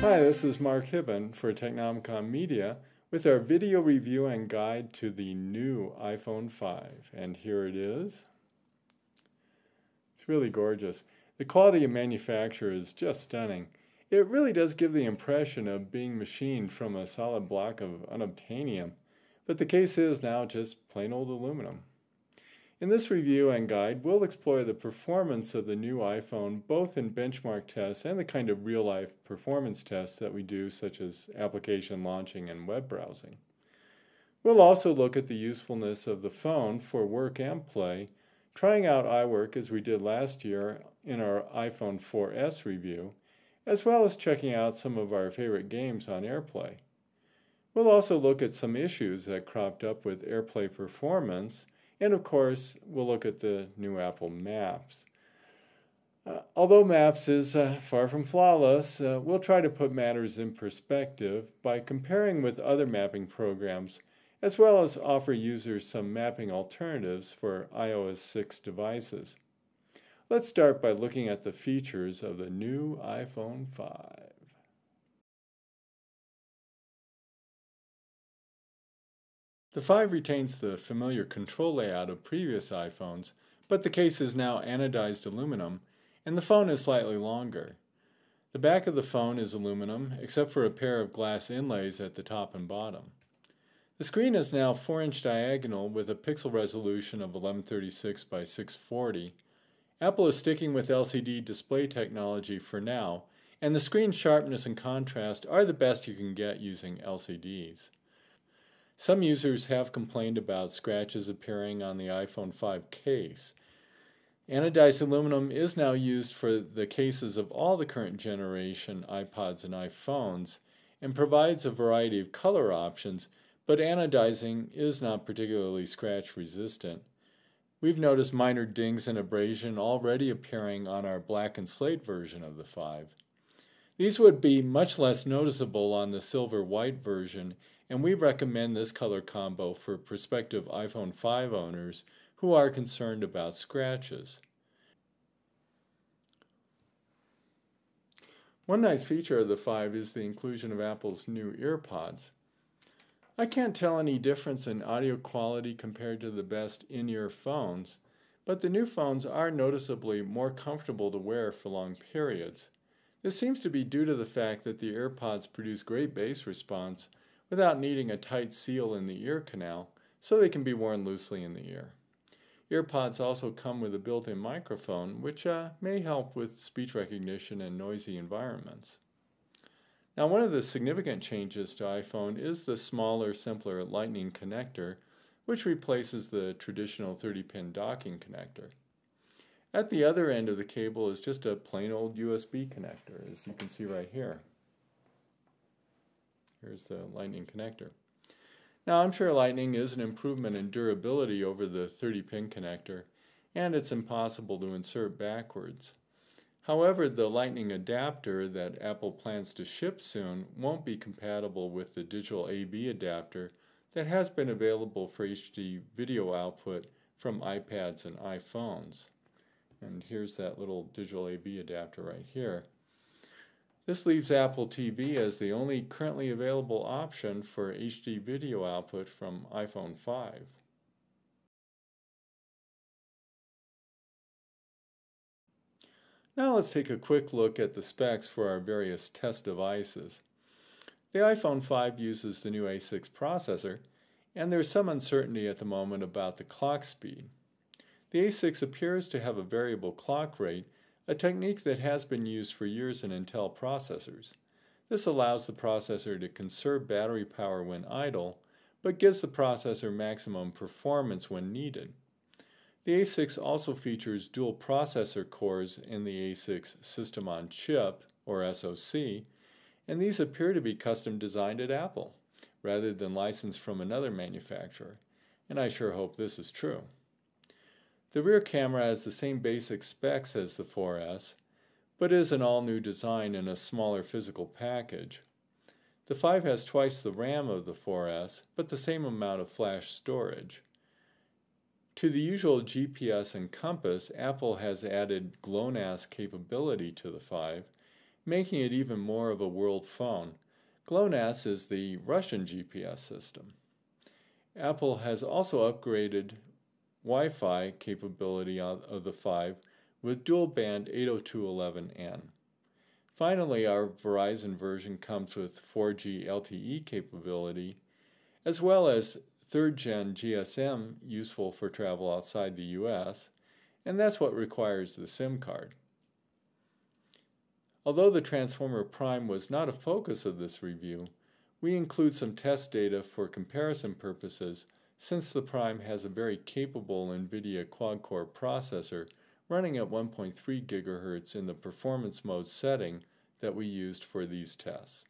Hi, this is Mark Hibben for Technomicon Media with our video review and guide to the new iPhone 5. And here it is. Really gorgeous. The quality of manufacture is just stunning. It really does give the impression of being machined from a solid block of unobtainium, but the case is now just plain old aluminum. In this review and guide, we'll explore the performance of the new iPhone both in benchmark tests and the kind of real-life performance tests that we do such as application launching and web browsing. We'll also look at the usefulness of the phone for work and play, trying out iWork as we did last year in our iPhone 4S review, as well as checking out some of our favorite games on AirPlay. We'll also look at some issues that cropped up with AirPlay performance and of course, we'll look at the new Apple Maps. Uh, although Maps is uh, far from flawless, uh, we'll try to put matters in perspective by comparing with other mapping programs, as well as offer users some mapping alternatives for iOS 6 devices. Let's start by looking at the features of the new iPhone 5. The 5 retains the familiar control layout of previous iPhones, but the case is now anodized aluminum, and the phone is slightly longer. The back of the phone is aluminum, except for a pair of glass inlays at the top and bottom. The screen is now 4 inch diagonal with a pixel resolution of 1136 by 640. Apple is sticking with LCD display technology for now, and the screen sharpness and contrast are the best you can get using LCDs. Some users have complained about scratches appearing on the iPhone 5 case. Anodized aluminum is now used for the cases of all the current generation iPods and iPhones and provides a variety of color options, but anodizing is not particularly scratch resistant. We've noticed minor dings and abrasion already appearing on our black and slate version of the 5. These would be much less noticeable on the silver white version and we recommend this color combo for prospective iPhone 5 owners who are concerned about scratches. One nice feature of the 5 is the inclusion of Apple's new EarPods. I can't tell any difference in audio quality compared to the best in-ear phones, but the new phones are noticeably more comfortable to wear for long periods. This seems to be due to the fact that the EarPods produce great bass response without needing a tight seal in the ear canal, so they can be worn loosely in the ear. EarPods also come with a built-in microphone, which uh, may help with speech recognition in noisy environments. Now, one of the significant changes to iPhone is the smaller, simpler Lightning connector, which replaces the traditional 30-pin docking connector. At the other end of the cable is just a plain old USB connector, as you can see right here. Here's the lightning connector. Now I'm sure lightning is an improvement in durability over the 30 pin connector and it's impossible to insert backwards. However, the lightning adapter that Apple plans to ship soon won't be compatible with the digital AV adapter that has been available for HD video output from iPads and iPhones. And here's that little digital AV adapter right here. This leaves Apple TV as the only currently available option for HD video output from iPhone 5. Now let's take a quick look at the specs for our various test devices. The iPhone 5 uses the new A6 processor, and there's some uncertainty at the moment about the clock speed. The A6 appears to have a variable clock rate a technique that has been used for years in Intel processors. This allows the processor to conserve battery power when idle, but gives the processor maximum performance when needed. The A6 also features dual processor cores in the A6 System on Chip, or SoC, and these appear to be custom designed at Apple, rather than licensed from another manufacturer, and I sure hope this is true. The rear camera has the same basic specs as the 4S, but is an all-new design in a smaller physical package. The 5 has twice the RAM of the 4S, but the same amount of flash storage. To the usual GPS and compass, Apple has added GLONASS capability to the 5, making it even more of a world phone. GLONASS is the Russian GPS system. Apple has also upgraded Wi-Fi capability of the 5 with dual-band 802.11n. Finally, our Verizon version comes with 4G LTE capability, as well as third-gen GSM useful for travel outside the US, and that's what requires the SIM card. Although the Transformer Prime was not a focus of this review, we include some test data for comparison purposes since the Prime has a very capable NVIDIA quad-core processor running at 1.3 GHz in the performance mode setting that we used for these tests.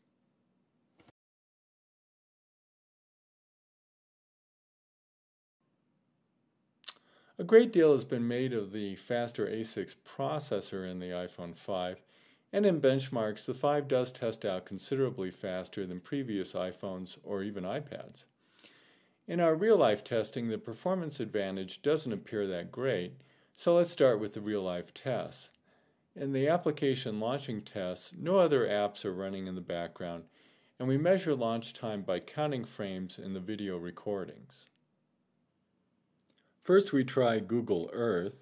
A great deal has been made of the faster A6 processor in the iPhone 5, and in benchmarks, the 5 does test out considerably faster than previous iPhones or even iPads. In our real-life testing, the performance advantage doesn't appear that great, so let's start with the real-life tests. In the application launching tests, no other apps are running in the background, and we measure launch time by counting frames in the video recordings. First we try Google Earth.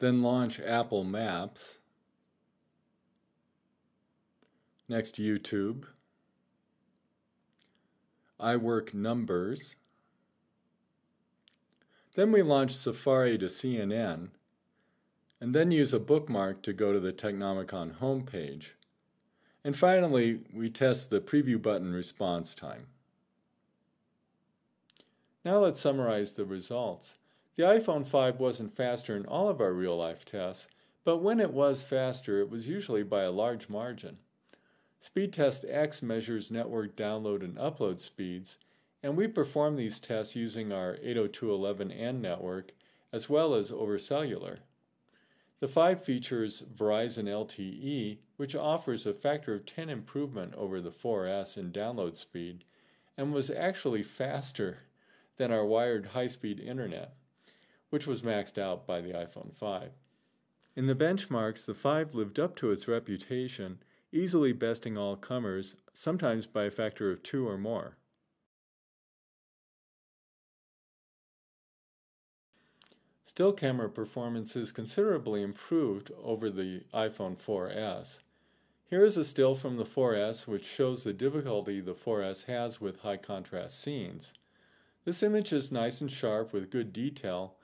Then launch Apple Maps. Next, YouTube. iWork Numbers. Then we launch Safari to CNN, and then use a bookmark to go to the Technomicon homepage. And finally, we test the preview button response time. Now let's summarize the results. The iPhone 5 wasn't faster in all of our real-life tests, but when it was faster, it was usually by a large margin. Speedtest X measures network download and upload speeds, and we perform these tests using our 802.11n network as well as over cellular. The 5 features Verizon LTE, which offers a factor of 10 improvement over the 4S in download speed, and was actually faster than our wired high-speed internet which was maxed out by the iPhone 5. In the benchmarks, the 5 lived up to its reputation, easily besting all comers, sometimes by a factor of 2 or more. Still camera performance is considerably improved over the iPhone 4S. Here is a still from the 4S which shows the difficulty the 4S has with high contrast scenes. This image is nice and sharp with good detail,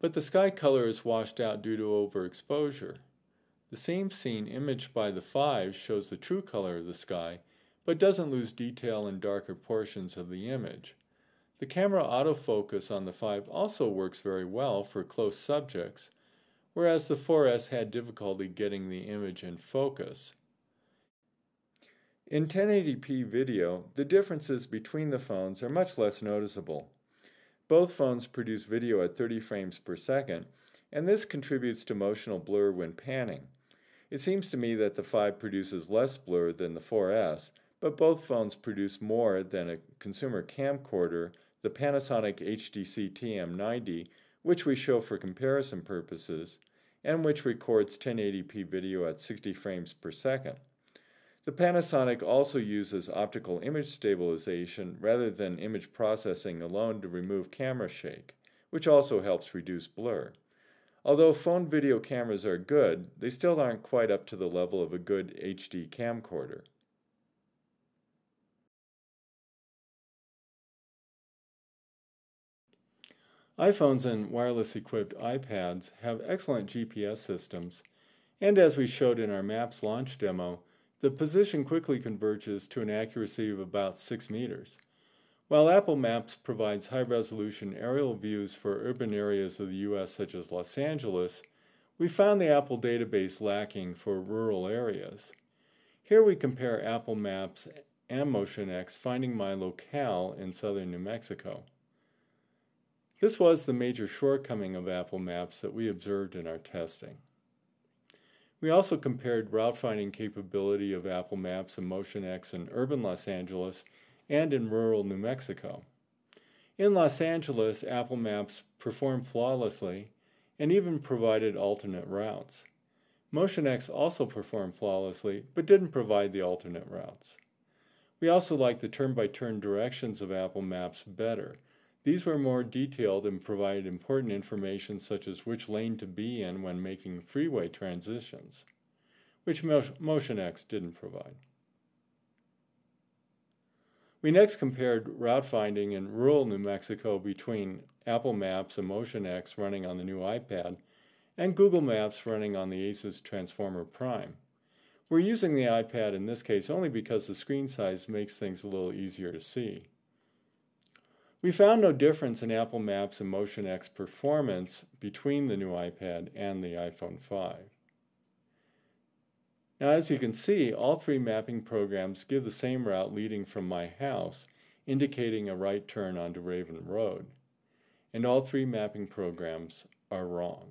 but the sky color is washed out due to overexposure. The same scene imaged by the 5 shows the true color of the sky, but doesn't lose detail in darker portions of the image. The camera autofocus on the 5 also works very well for close subjects, whereas the 4S had difficulty getting the image in focus. In 1080p video, the differences between the phones are much less noticeable. Both phones produce video at 30 frames per second, and this contributes to motional blur when panning. It seems to me that the 5 produces less blur than the 4S, but both phones produce more than a consumer camcorder, the Panasonic HDC TM90, which we show for comparison purposes, and which records 1080p video at 60 frames per second. The Panasonic also uses optical image stabilization rather than image processing alone to remove camera shake, which also helps reduce blur. Although phone video cameras are good, they still aren't quite up to the level of a good HD camcorder. iPhones and wireless equipped iPads have excellent GPS systems, and as we showed in our Maps launch demo, the position quickly converges to an accuracy of about 6 meters. While Apple Maps provides high-resolution aerial views for urban areas of the U.S. such as Los Angeles, we found the Apple database lacking for rural areas. Here we compare Apple Maps and MotionX finding my locale in southern New Mexico. This was the major shortcoming of Apple Maps that we observed in our testing. We also compared route finding capability of Apple Maps and MotionX in urban Los Angeles and in rural New Mexico. In Los Angeles, Apple Maps performed flawlessly and even provided alternate routes. MotionX also performed flawlessly, but didn't provide the alternate routes. We also liked the turn-by-turn -turn directions of Apple Maps better. These were more detailed and provided important information such as which lane to be in when making freeway transitions, which MotionX didn't provide. We next compared route finding in rural New Mexico between Apple Maps and MotionX running on the new iPad and Google Maps running on the Asus Transformer Prime. We're using the iPad in this case only because the screen size makes things a little easier to see. We found no difference in Apple Maps and MotionX performance between the new iPad and the iPhone 5. Now as you can see, all three mapping programs give the same route leading from my house, indicating a right turn onto Raven Road. And all three mapping programs are wrong.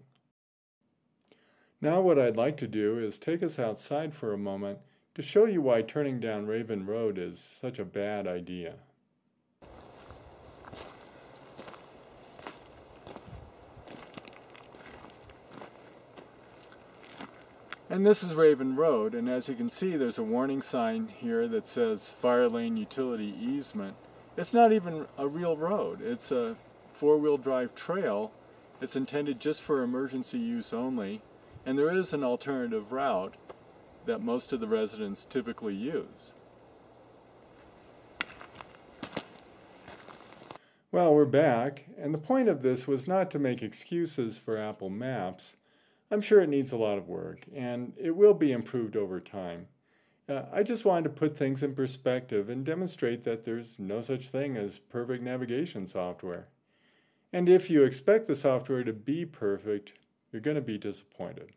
Now what I'd like to do is take us outside for a moment to show you why turning down Raven Road is such a bad idea. And this is Raven Road, and as you can see there's a warning sign here that says fire lane utility easement. It's not even a real road, it's a four-wheel drive trail. It's intended just for emergency use only, and there is an alternative route that most of the residents typically use. Well, we're back, and the point of this was not to make excuses for Apple Maps. I'm sure it needs a lot of work, and it will be improved over time. Uh, I just wanted to put things in perspective and demonstrate that there's no such thing as perfect navigation software. And if you expect the software to be perfect, you're going to be disappointed.